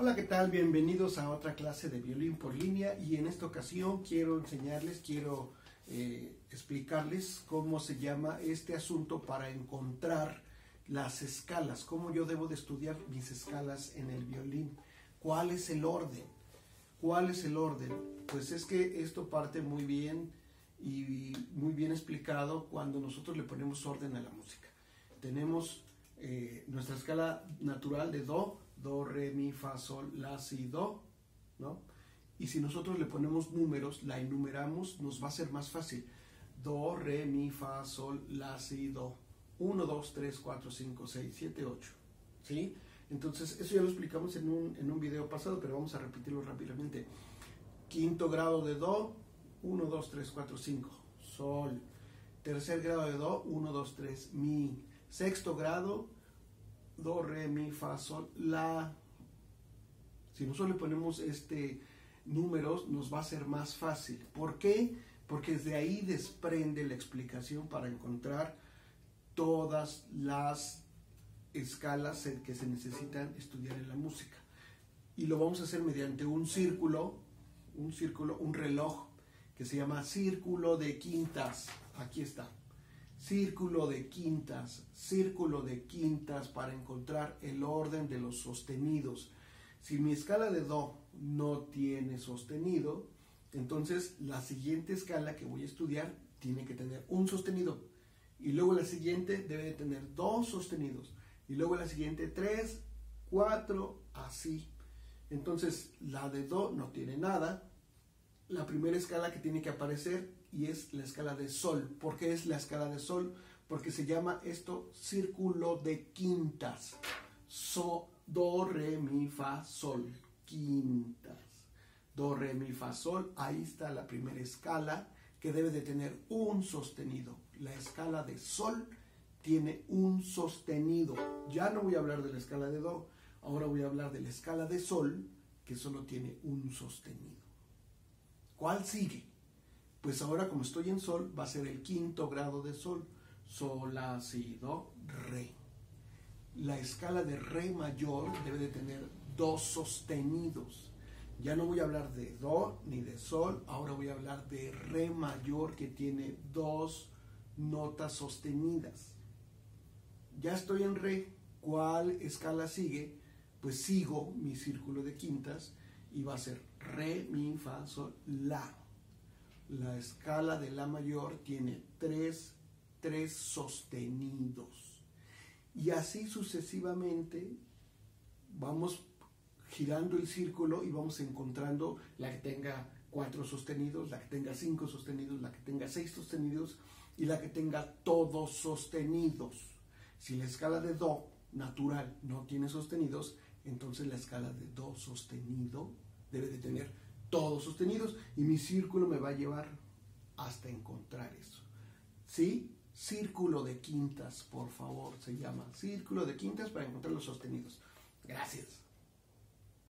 Hola, ¿qué tal? Bienvenidos a otra clase de violín por línea y en esta ocasión quiero enseñarles, quiero eh, explicarles cómo se llama este asunto para encontrar las escalas, cómo yo debo de estudiar mis escalas en el violín, cuál es el orden, cuál es el orden. Pues es que esto parte muy bien y muy bien explicado cuando nosotros le ponemos orden a la música. Tenemos eh, nuestra escala natural de Do, Do, Re, Mi, Fa, Sol, La, Si, Do, ¿no? Y si nosotros le ponemos números, la enumeramos, nos va a ser más fácil. Do, Re, Mi, Fa, Sol, La, Si, Do. 1, 2, 3, 4, 5, 6, 7, 8. ¿Sí? Entonces, eso ya lo explicamos en un, en un video pasado, pero vamos a repetirlo rápidamente. Quinto grado de Do, 1, 2, 3, 4, 5. Sol. Tercer grado de Do, 1, 2, 3, Mi. Sexto grado, Do, Re, Mi, Fa, Sol, La. Si nosotros le ponemos este números, nos va a ser más fácil. ¿Por qué? Porque desde ahí desprende la explicación para encontrar todas las escalas que se necesitan estudiar en la música. Y lo vamos a hacer mediante un círculo, un círculo, un reloj que se llama círculo de quintas. Aquí está. Círculo de quintas, círculo de quintas para encontrar el orden de los sostenidos. Si mi escala de Do no tiene sostenido, entonces la siguiente escala que voy a estudiar tiene que tener un sostenido. Y luego la siguiente debe de tener dos sostenidos. Y luego la siguiente tres, cuatro, así. Entonces la de Do no tiene nada, la primera escala que tiene que aparecer y es la escala de sol. ¿Por qué es la escala de sol? Porque se llama esto círculo de quintas. Do, re, mi, fa, sol. Quintas. Do, re, mi, fa, sol. Ahí está la primera escala que debe de tener un sostenido. La escala de sol tiene un sostenido. Ya no voy a hablar de la escala de do. Ahora voy a hablar de la escala de sol que solo tiene un sostenido. ¿Cuál sigue? Pues ahora como estoy en sol, va a ser el quinto grado de sol. Sol, la, si, do, re. La escala de re mayor debe de tener dos sostenidos. Ya no voy a hablar de do ni de sol, ahora voy a hablar de re mayor que tiene dos notas sostenidas. Ya estoy en re, ¿cuál escala sigue? Pues sigo mi círculo de quintas y va a ser re, mi, fa, sol, la. La escala de la mayor tiene tres, tres sostenidos. Y así sucesivamente vamos girando el círculo y vamos encontrando la que tenga cuatro sostenidos, la que tenga cinco sostenidos, la que tenga seis sostenidos y la que tenga todos sostenidos. Si la escala de Do natural no tiene sostenidos, entonces la escala de Do sostenido debe de tener todos sostenidos y mi círculo me va a llevar hasta encontrar eso. ¿Sí? Círculo de quintas, por favor, se llama. Círculo de quintas para encontrar los sostenidos. Gracias.